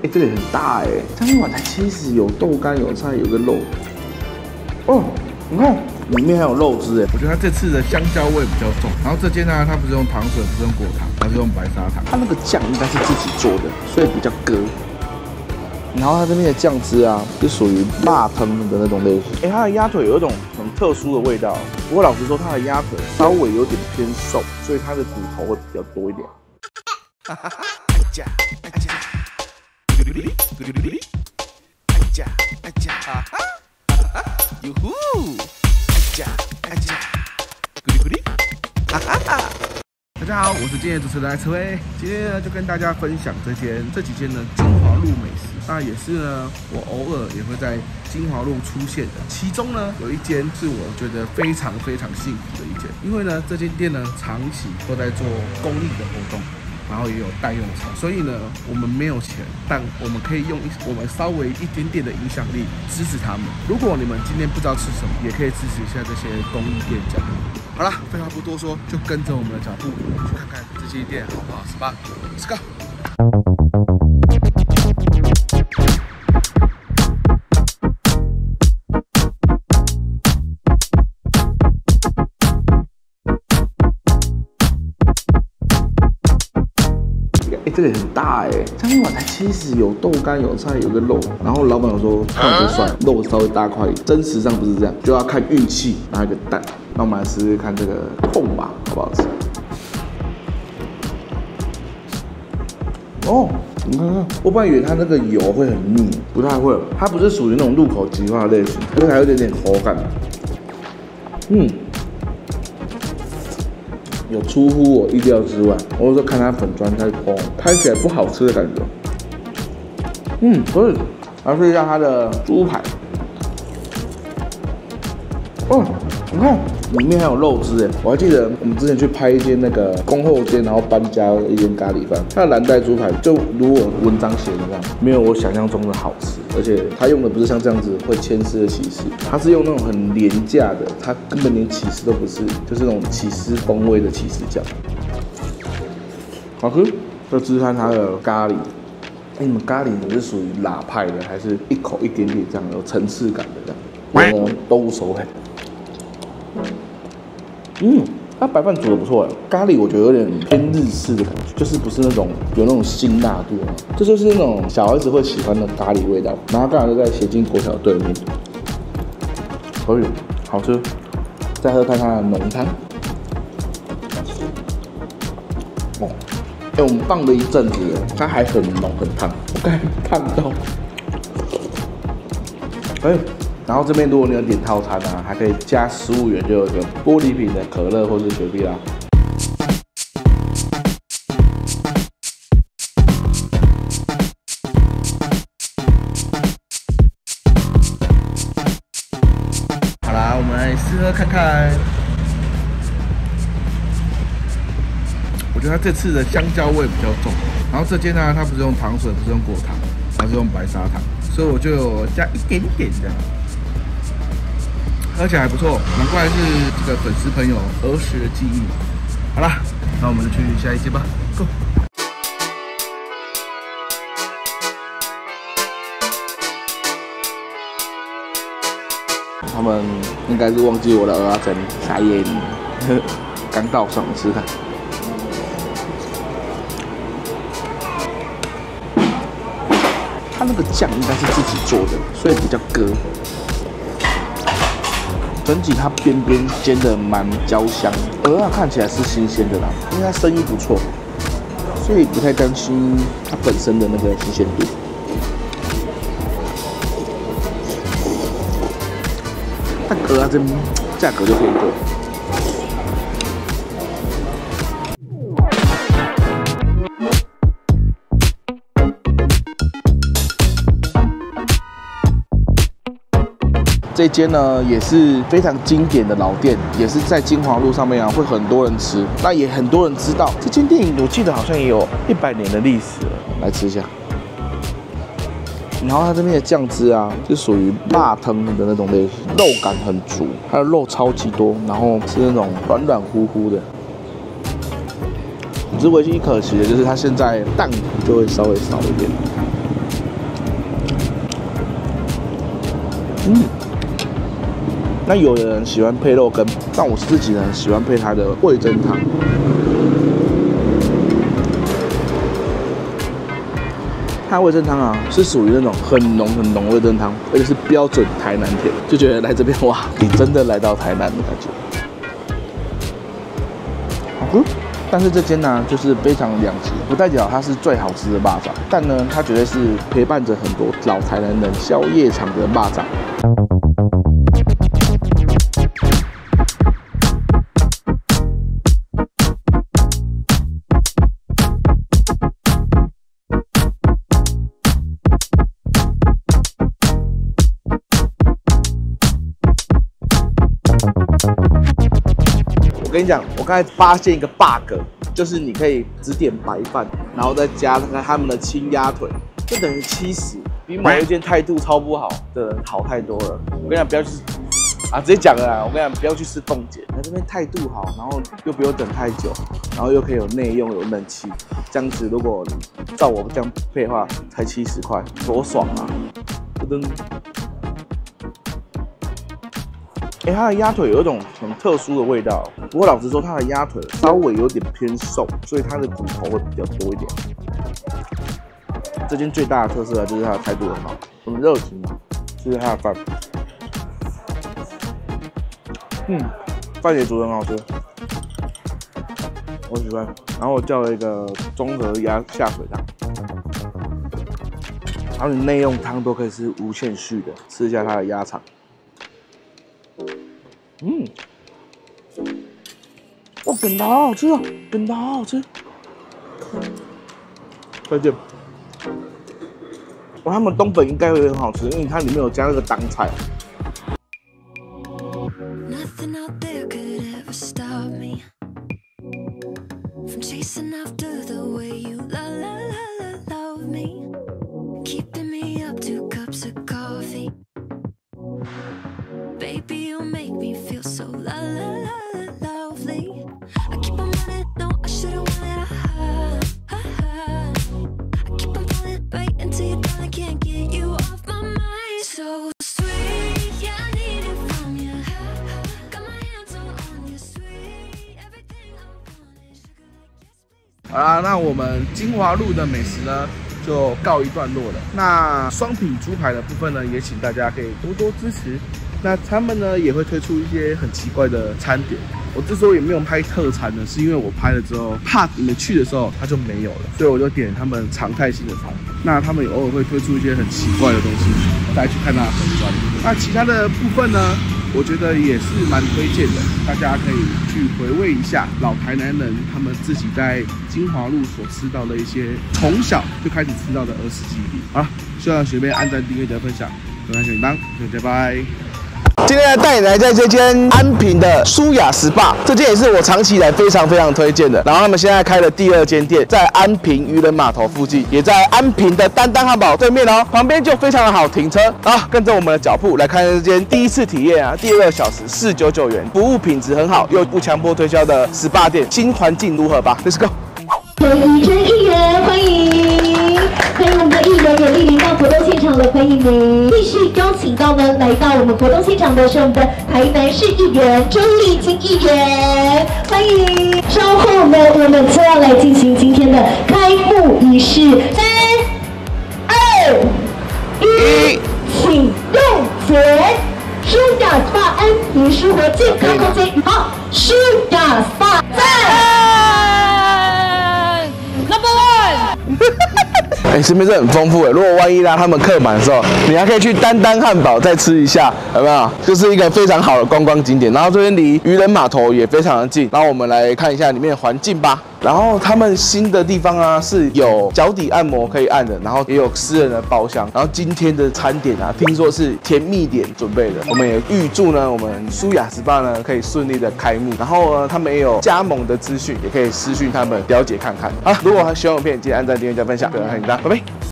哎，这里很大哎，这一碗才七十，有豆干，有菜，有个肉。哦，你看里面还有肉汁哎，我觉得它这次的香蕉味比较重。然后这间呢，它不是用糖水，不是用果糖，它是用白砂糖。它那个酱应该是自己做的，所以比较割。然后它这边的酱汁啊，是属于辣汤的那种类型。哎，它的鸭腿有一种很特殊的味道。不过老实说，它的鸭腿稍微有点偏瘦，所以它的骨头会比较多一点。咕噜噜哩，咕噜噜哩，哎呀，哎呀，哈哈，哈哈，哟呼，哎呀，哎呀，咕噜噜哩，哈哈哈。大家好，我是今天主持人陈威，今天呢就跟大家分享这间这几间呢金华路美食，那也是呢我偶尔也会在金华路出现的。其中呢有一间是我觉得非常非常幸福的一间，因为呢这间店呢长期都在做公益的活动。然后也有代用餐，所以呢，我们没有钱，但我们可以用一我们稍微一点点的影响力支持他们。如果你们今天不知道吃什么，也可以支持一下这些公益店家。好啦，废话不多说，就跟着我们的脚步去看看这些店好不好是吧，Let's go。这里很大哎，这一碗才七十，有豆干，有菜，有个肉。然后老板有说看不算，肉稍微大块一点。真实上不是这样，就要看运气，拿一个蛋。那我们来试试看这个控吧，好不好吃？哦，你看看，我本来以为它那个油会很腻，不太会，它不是属于那种入口即化类型，而且还有点点口感。嗯。有出乎我意料之外，我说看它粉砖太蓬，拍起来不好吃的感觉。嗯，不是，而是让它的猪排。哦，你看。里面还有肉汁哎，我还记得我们之前去拍一间那个恭候间，然后搬家一间咖喱饭，它的蓝带猪排就如我文章写的那样，没有我想象中的好吃，而且它用的不是像这样子会牵丝的起司，它是用那种很廉价的，它根本连起司都不是，就是那种起司风味的起司酱，好喝。再吃看它的咖喱，哎，你们咖喱你是属于辣派的，还是一口一点点这样有层次感的这样？我呢都无所谓。嗯，它白饭煮的不错，咖喱我觉得有点偏日式的感觉，就是不是那种有那种辛辣度，这就是那种小孩子会喜欢的咖喱味道。然后刚才都在协进国小对面，可以，好吃。再喝看它的浓汤。哦，哎，我们放了一阵子，它还很浓很烫，我刚烫到。哎。然后这边如果你有点套餐啊，还可以加十五元就有一个玻璃瓶的可乐或是雪碧啦。好啦，我们来试喝看看。我觉得它这次的香蕉味比较重。然后这间呢，它不是用糖水，不是用果糖，它是用白砂糖，所以我就加一点点的。而且还不错，难怪是这个粉丝朋友儿时的记忆。好了，那我们就去下一间吧，Go！他们应该是忘记我的鹅胗沙耶里，刚到上吃看。他那个酱应该是自己做的，所以比较割。整体它边边煎的蛮焦香，鹅啊看起来是新鲜的啦，因为它生意不错，所以不太担心它本身的那个新鲜度。但鹅啊这价格就偏贵。这间呢也是非常经典的老店，也是在金华路上面啊，会很多人吃，那也很多人知道这间店，我记得好像也有一百年的历史了。来吃一下，然后它这边的酱汁啊，是属于辣汤的那种类型，肉感很足，它的肉超级多，然后是那种软软乎乎的。只唯一可惜的就是它现在蛋就会稍微少一点。嗯。那有的人喜欢配肉羹，但我自己呢喜欢配它的味增汤。它味噌汤啊，是属于那种很浓很浓味噌汤，而且是标准台南甜，就觉得来这边哇，你真的来到台南的感觉。好喝，但是这间呢，就是非常两极，不代表它是最好吃的霸掌，但呢，它绝对是陪伴着很多老台南人宵夜场的霸掌。跟你讲，我刚才发现一个 bug，就是你可以只点白饭，然后再加那个他们的青鸭腿，就等于七十，比某一件态度超不好的人好太多了。我跟你讲，不要去啊，直接讲了，我跟你讲，不要去吃凤姐，那这边态度好，然后又不用等太久，然后又可以有内用有冷气，这样子如果照我这样配的话，才七十块，多爽啊！噔它的鸭腿有一种很特殊的味道。不过老实说，它的鸭腿稍微有点偏瘦，所以它的骨头会比较多一点。这间最大的特色啊，就是它的态度很好，很热情嘛。就是它的饭，嗯，饭也煮得很好吃，我喜欢。然后我叫了一个综合鸭下水汤，然后你内用汤都可以是无限续的，吃一下它的鸭肠。嗯，哇，梗的好好吃哦，梗的好好吃。再见。哇，他们东北应该会很好吃，因为它里面有加那个当菜。好啦，那我们金华路的美食呢，就告一段落了。那双品猪排的部分呢，也请大家可以多多支持。那他们呢，也会推出一些很奇怪的餐点。我之所以没有拍特餐呢，是因为我拍了之后，怕你们去的时候它就没有了，所以我就点他们常态性的餐。那他们也偶尔会推出一些很奇怪的东西，大家去看它的粉砖。那其他的部分呢？我觉得也是蛮推荐的，大家可以去回味一下老台南人他们自己在金华路所吃到的一些从小就开始吃到的儿时记忆。好了，希望学妹按赞、订阅、加分享，多谢小铃铛，拜拜。今天带你来在这间安平的舒雅 SPA，这间也是我长期以来非常非常推荐的。然后他们现在开了第二间店，在安平渔人码头附近，也在安平的丹丹汉堡对面哦，旁边就非常的好停车啊。跟着我们的脚步来看这间第一次体验啊，第二小时四九九元，服务品质很好，又不强迫推销的 SPA 店，新环境如何吧？Let's go。一真一人，欢迎，欢迎我们的艺人也莅临到活动现场了，欢迎您。继续邀请到呢，来到我们活动现场的是我们的台南市议员周丽金议员，欢迎。稍后呢，我们就要来进行今天的开幕仪式，三、二、一，请用钱。舒雅 SPA 安平生活健康空间，好，舒雅 SPA 哎，身边是很丰富哎？如果万一让他们客满的时候，你还可以去丹丹汉堡再吃一下，有没有？就是一个非常好的观光景点。然后这边离渔人码头也非常的近。然后我们来看一下里面的环境吧。然后他们新的地方啊是有脚底按摩可以按的，然后也有私人的包厢。然后今天的餐点啊，听说是甜蜜点准备的。我们也预祝呢，我们舒雅 SPA 呢可以顺利的开幕。然后呢，他们也有加盟的资讯，也可以私讯他们了解看看。好，如果还喜欢我片，记得按赞、订阅、加分享，个人很大。拜拜。